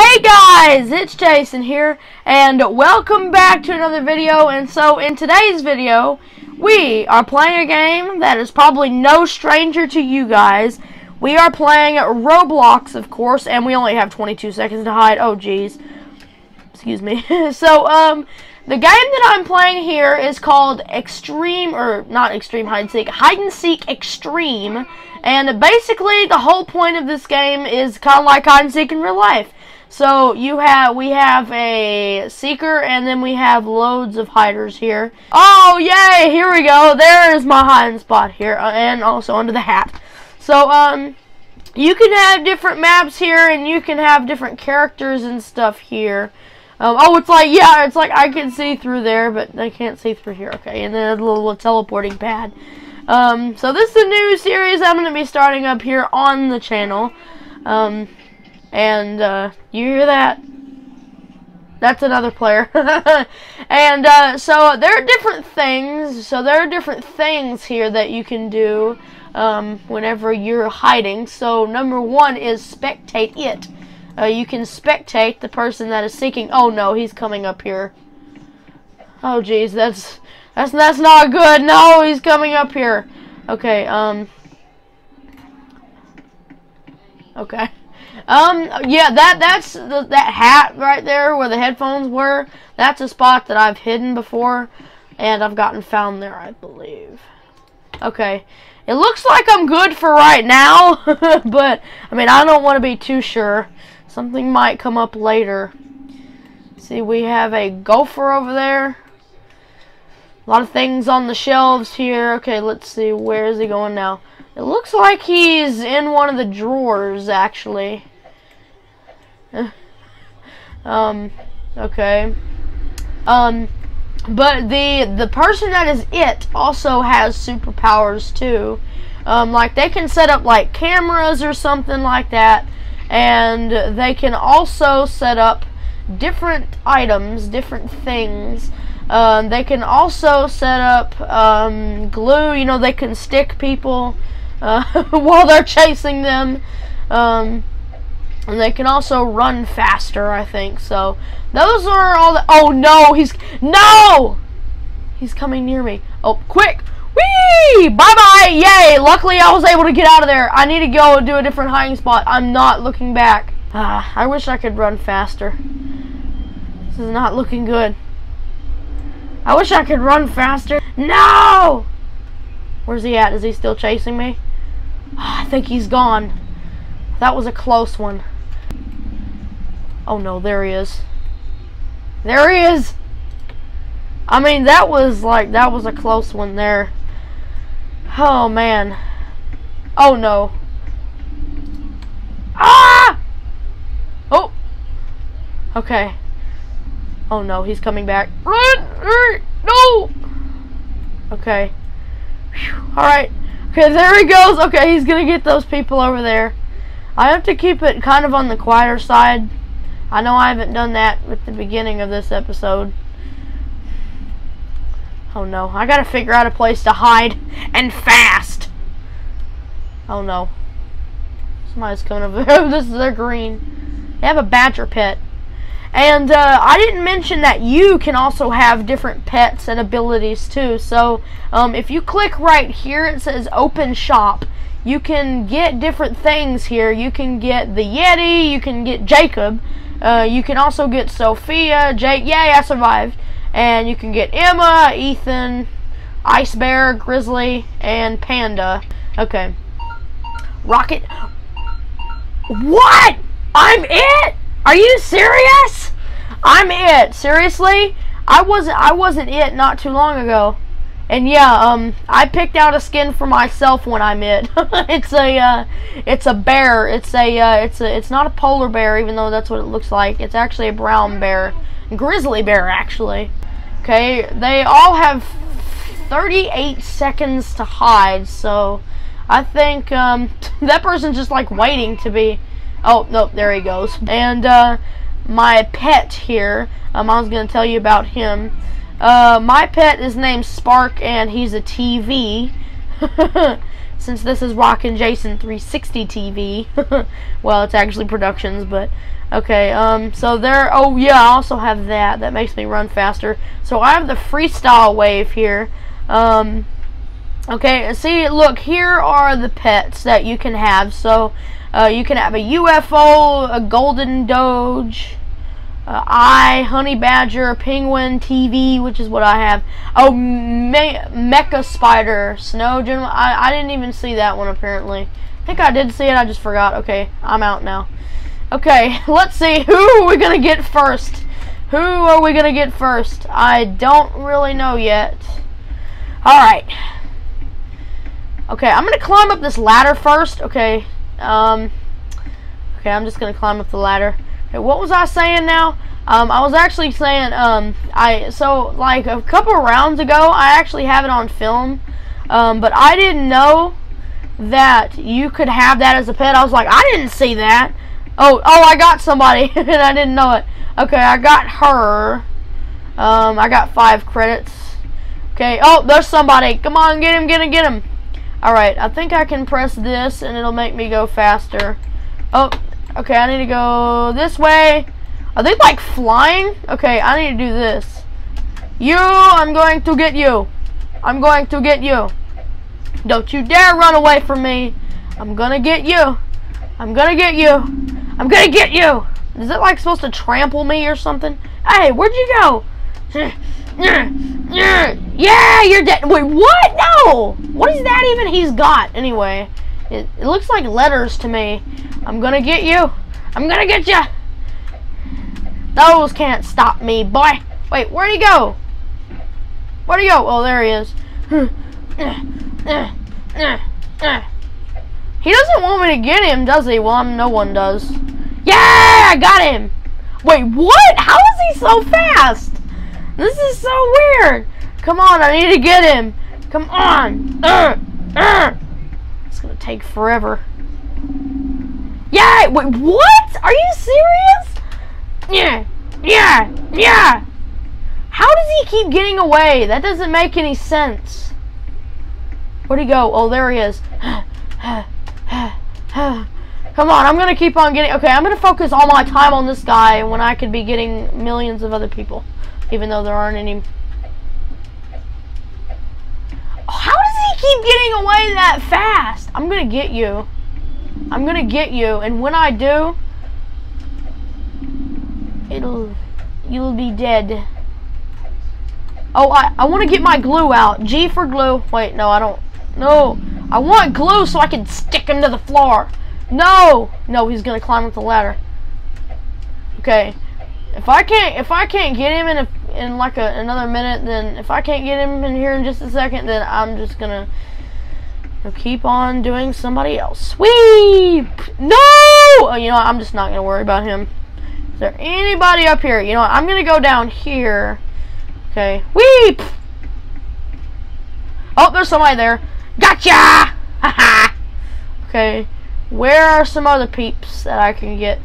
Hey guys, it's Jason here, and welcome back to another video. And so, in today's video, we are playing a game that is probably no stranger to you guys. We are playing Roblox, of course, and we only have 22 seconds to hide. Oh, jeez. Excuse me. so, um, the game that I'm playing here is called Extreme, or not Extreme Hide and Seek, Hide and Seek Extreme. And basically, the whole point of this game is kind of like hide and seek in real life. So you have we have a seeker and then we have loads of hiders here. Oh yay! Here we go. There is my hiding spot here, uh, and also under the hat. So um, you can have different maps here, and you can have different characters and stuff here. Um, oh, it's like yeah, it's like I can see through there, but I can't see through here. Okay, and then a little, little teleporting pad. Um, so this is a new series I'm going to be starting up here on the channel. Um, and uh, you hear that? That's another player. and uh, so there are different things. So there are different things here that you can do um, whenever you're hiding. So number one is spectate it. Uh, you can spectate the person that is seeking. Oh no, he's coming up here. Oh geez, that's that's that's not good. No, he's coming up here. Okay. Um. Okay. Um, yeah, that that's the, that hat right there where the headphones were. That's a spot that I've hidden before, and I've gotten found there, I believe. Okay, it looks like I'm good for right now, but I mean I don't want to be too sure. Something might come up later. See, we have a gopher over there. A lot of things on the shelves here. Okay, let's see. Where is he going now? It looks like he's in one of the drawers, actually. um, okay. Um, but the the person that is it also has superpowers too. Um, like they can set up like cameras or something like that, and they can also set up different items, different things. Um, they can also set up um, glue. You know, they can stick people uh, while they're chasing them. Um, and they can also run faster, I think. So, those are all the... Oh, no! He's... No! He's coming near me. Oh, quick! Whee! Bye-bye! Yay! Luckily, I was able to get out of there. I need to go do a different hiding spot. I'm not looking back. Ah, I wish I could run faster. This is not looking good. I wish I could run faster. No! Where's he at? Is he still chasing me? I think he's gone. That was a close one. Oh no, there he is. There he is! I mean, that was like, that was a close one there. Oh man. Oh no. Ah! Oh! Okay. Oh no, he's coming back. Run! No! Okay. Alright. Okay, there he goes. Okay, he's gonna get those people over there. I have to keep it kind of on the quieter side. I know I haven't done that with the beginning of this episode. Oh no, I gotta figure out a place to hide, and fast! Oh no. Somebody's coming over this is their green. They have a badger pet. And uh, I didn't mention that you can also have different pets and abilities too. So um, if you click right here, it says open shop you can get different things here. You can get the Yeti, you can get Jacob, uh, you can also get Sophia, Jake, yay, I survived. And you can get Emma, Ethan, Ice Bear, Grizzly, and Panda. Okay. Rocket. What? I'm it? Are you serious? I'm it. Seriously? I wasn't I wasn't it not too long ago. And yeah, um, I picked out a skin for myself when I'm it. it's a, uh, it's a bear. It's a, uh, it's a, it's not a polar bear, even though that's what it looks like. It's actually a brown bear, grizzly bear, actually. Okay, they all have 38 seconds to hide, so I think um, that person's just like waiting to be. Oh no, there he goes. And uh, my pet here, um, I was gonna tell you about him. Uh, my pet is named Spark, and he's a TV. Since this is Rockin' Jason 360 TV. well, it's actually Productions, but Okay, um, so there, oh yeah, I also have that. That makes me run faster. So I have the freestyle wave here. Um, okay, see, look, here are the pets that you can have. So, uh, you can have a UFO, a golden doge, uh, eye, honey badger, penguin, TV, which is what I have. Oh, me mecha spider, snow gentleman. I, I didn't even see that one apparently. I think I did see it. I just forgot. Okay, I'm out now. Okay, let's see. Who are we going to get first? Who are we going to get first? I don't really know yet. Alright. Okay, I'm to climb up this ladder first. Okay. Um, okay, I'm just to climb up the ladder. Okay, what was I saying now? Um, I was actually saying, um, I, so, like, a couple rounds ago, I actually have it on film. Um, but I didn't know that you could have that as a pet. I was like, I didn't see that. Oh, oh, I got somebody, and I didn't know it. Okay, I got her. Um, I got five credits. Okay, oh, there's somebody. Come on, get him, get him, get him. Alright, I think I can press this, and it'll make me go faster. Oh, okay, I need to go this way. Are they, like, flying? Okay, I need to do this. You, I'm going to get you. I'm going to get you. Don't you dare run away from me. I'm gonna get you. I'm gonna get you. I'm gonna get you! Is it like supposed to trample me or something? Hey, where'd you go? Yeah, you're dead. Wait, what? No! What is that even he's got, anyway? It, it looks like letters to me. I'm gonna get you. I'm gonna get you. Those can't stop me, boy. Wait, where'd he go? Where'd he go? Oh, there he is. He doesn't want me to get him, does he? Well, I'm, no one does. Yeah, I got him. Wait, what? How is he so fast? This is so weird. Come on, I need to get him. Come on. Uh, uh. It's gonna take forever. Yeah, wait, what? Are you serious? Yeah, yeah, yeah. How does he keep getting away? That doesn't make any sense. Where'd he go? Oh, there he is. Come on, I'm gonna keep on getting. Okay, I'm gonna focus all my time on this guy when I could be getting millions of other people, even though there aren't any. How does he keep getting away that fast? I'm gonna get you. I'm gonna get you, and when I do, it'll. You'll be dead. Oh, I, I want to get my glue out. G for glue. Wait, no, I don't. No. I want glue so I can stick him to the floor. No! No, he's gonna climb up the ladder. Okay. If I can't, if I can't get him in a, in like a, another minute, then if I can't get him in here in just a second, then I'm just gonna keep on doing somebody else. Whee! No! Oh, you know what? I'm just not gonna worry about him. Is there anybody up here? You know what? I'm gonna go down here. Okay. Whee! Oh, there's somebody there. Gotcha! Haha! okay. Where are some other peeps that I can get?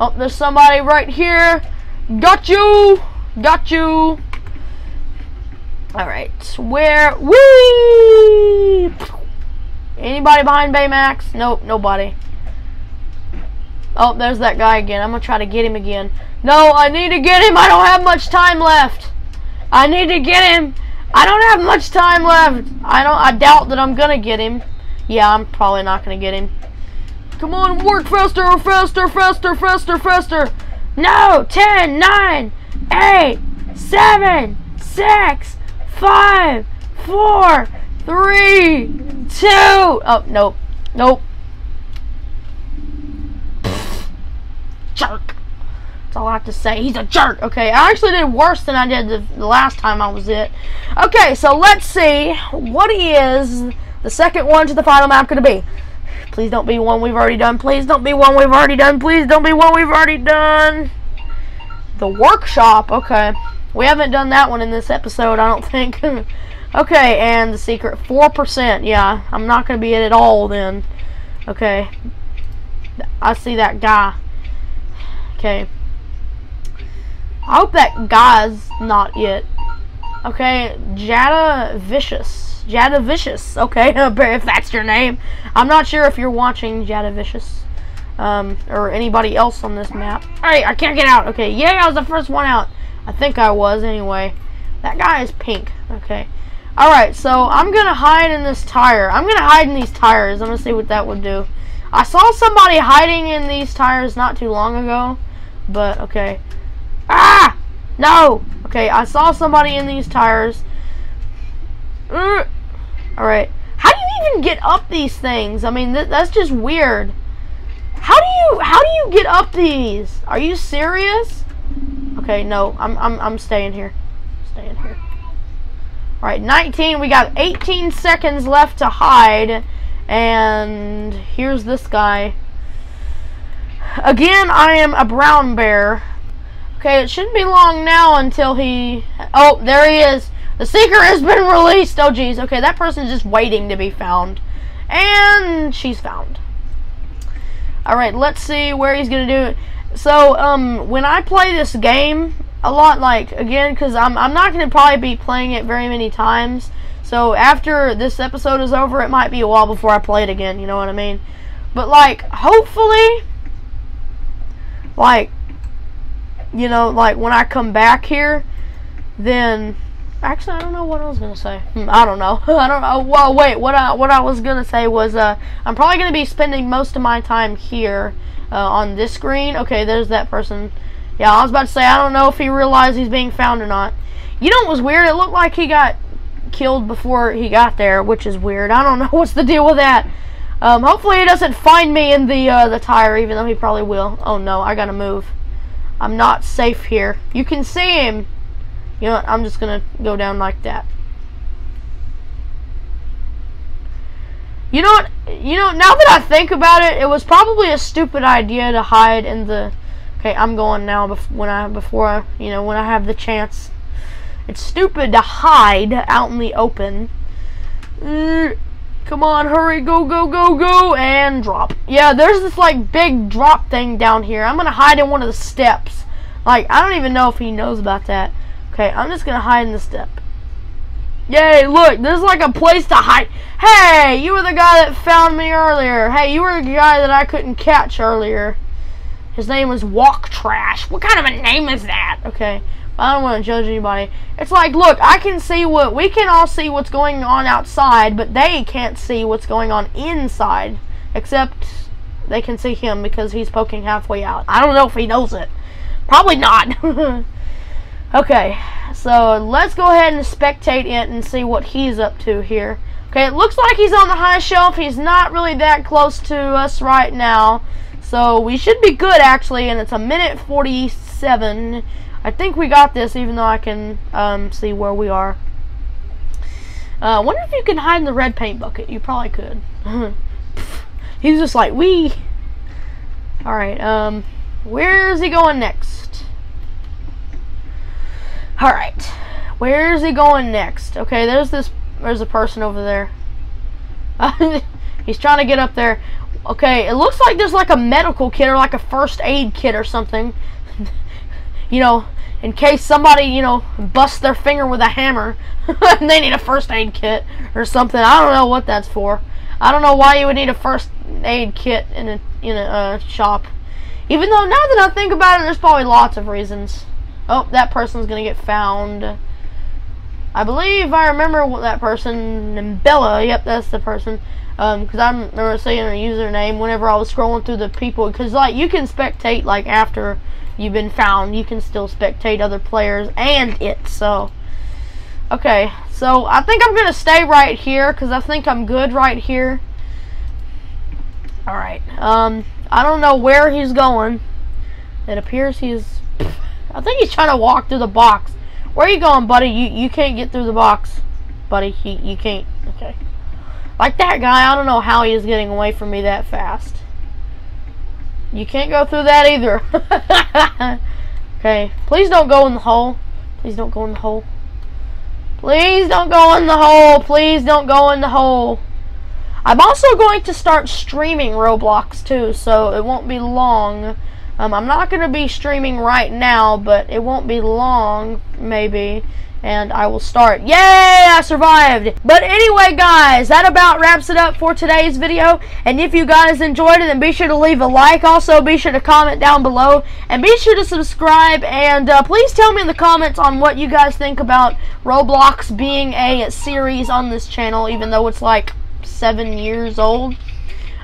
Oh, there's somebody right here. Got you! Got you! Alright, where? Whee! Anybody behind Baymax? Nope, nobody. Oh, there's that guy again. I'm gonna try to get him again. No, I need to get him. I don't have much time left. I need to get him. I don't have much time left. I don't. I doubt that I'm gonna get him. Yeah, I'm probably not gonna get him. Come on, work faster, faster, faster, faster, faster. No, 10, 9, 8, 7, 6, 5, 4, 3, 2. Oh, nope. Nope. Jerk. That's all I have to say. He's a jerk. Okay, I actually did worse than I did the, the last time I was it. Okay, so let's see. What is the second one to the final map going to be? Please don't be one we've already done. Please don't be one we've already done. Please don't be one we've already done. The workshop. Okay. We haven't done that one in this episode, I don't think. okay, and the secret. 4%. Yeah, I'm not going to be it at all then. Okay. I see that guy. Okay. I hope that guy's not it. Okay, Jada Vicious. Jada Vicious. Okay, if that's your name. I'm not sure if you're watching Jada Vicious. Um, or anybody else on this map. Hey, I can't get out. Okay, yeah, I was the first one out. I think I was anyway. That guy is pink. Okay. Alright, so I'm going to hide in this tire. I'm going to hide in these tires. I'm going to see what that would do. I saw somebody hiding in these tires not too long ago. But, okay. Ah! No! Okay, I saw somebody in these tires. Uh, Alright. How do you even get up these things? I mean, th that's just weird. How do you get up these? Are you serious? Okay, no, I'm I'm I'm staying here. Staying here. All right, 19. We got 18 seconds left to hide, and here's this guy. Again, I am a brown bear. Okay, it shouldn't be long now until he. Oh, there he is. The seeker has been released. Oh, jeez. Okay, that person's just waiting to be found, and she's found. Alright, let's see where he's going to do it. So, um, when I play this game, a lot, like, again, because I'm, I'm not going to probably be playing it very many times. So, after this episode is over, it might be a while before I play it again, you know what I mean? But, like, hopefully, like, you know, like, when I come back here, then Actually, I don't know what I was gonna say. Hmm, I don't know. I don't know. Well, wait. What I what I was gonna say was, uh, I'm probably gonna be spending most of my time here uh, on this screen. Okay, there's that person. Yeah, I was about to say I don't know if he realized he's being found or not. You know what was weird? It looked like he got killed before he got there, which is weird. I don't know what's the deal with that. Um, hopefully he doesn't find me in the uh, the tire, even though he probably will. Oh no, I gotta move. I'm not safe here. You can see him. You know what? I'm just to go down like that. You know what? You know, now that I think about it, it was probably a stupid idea to hide in the... Okay, I'm going now when I, before I, you know, when I have the chance. It's stupid to hide out in the open. Come on, hurry, go, go, go, go, and drop. Yeah, there's this, like, big drop thing down here. I'm to hide in one of the steps. Like, I don't even know if he knows about that. Okay, I'm just gonna hide in the step. Yay, look, there's like a place to hide. Hey, you were the guy that found me earlier. Hey, you were the guy that I couldn't catch earlier. His name was Walk Trash. What kind of a name is that? Okay, I don't want to judge anybody. It's like, look, I can see what, we can all see what's going on outside, but they can't see what's going on inside. Except they can see him because he's poking halfway out. I don't know if he knows it. Probably not. Okay, so let's go ahead and spectate it and see what he's up to here. Okay, it looks like he's on the high shelf. He's not really that close to us right now. So we should be good, actually, and it's a minute 47. I think we got this, even though I can um, see where we are. I uh, wonder if you can hide in the red paint bucket. You probably could. he's just like, we. Alright, um, where is he going next? Alright. Where is he going next? Okay, there's this, there's a person over there. he's trying to get up there. Okay, it looks like there's like a medical kit or like a first aid kit or something. you know, in case somebody, you know, busts their finger with a hammer and they need a first aid kit or something. I don't know what that's for. I don't know why you would need a first aid kit in a in a uh, shop. Even though now that I think about it, there's probably lots of reasons. Oh, that person's gonna get found. I believe I remember that person, Bella. Yep, that's the person. Um, because I remember seeing her username whenever I was scrolling through the people. Because like you can spectate like after you've been found, you can still spectate other players and it. So, okay. So I think I'm gonna stay right here because I think I'm good right here. All right. Um, I don't know where he's going. It appears he's I think he's trying to walk through the box. Where are you going, buddy? You you can't get through the box, buddy. You, you can't. Okay. Like that guy, I don't know how he is getting away from me that fast. You can't go through that either. okay. Please don't go in the hole. Please don't go in the hole. Please don't go in the hole. Please don't go in the hole. I'm also going to start streaming Roblox too, so it won't be long um, I'm not going to be streaming right now, but it won't be long maybe and I will start. Yay! I survived! But anyway, guys, that about wraps it up for today's video. And if you guys enjoyed it, then be sure to leave a like. Also, be sure to comment down below. And be sure to subscribe. And uh, please tell me in the comments on what you guys think about Roblox being a series on this channel, even though it's like seven years old.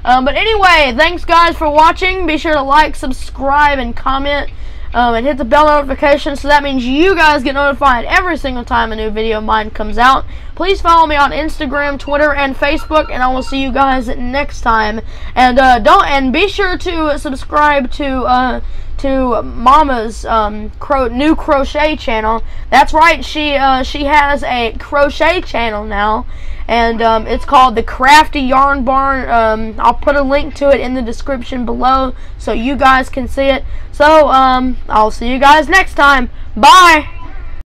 Um, but anyway, thanks guys for watching. Be sure to like, subscribe, and comment um, and hit the bell notification so that means you guys get notified every single time a new video of mine comes out. Please follow me on Instagram, Twitter, and Facebook, and I will see you guys next time. And uh, don't and be sure to subscribe to uh, to Mama's um, cro new crochet channel. That's right, she uh, she has a crochet channel now and um, it's called the Crafty Yarn Barn. Um, I'll put a link to it in the description below so you guys can see it. So um, I'll see you guys next time. Bye.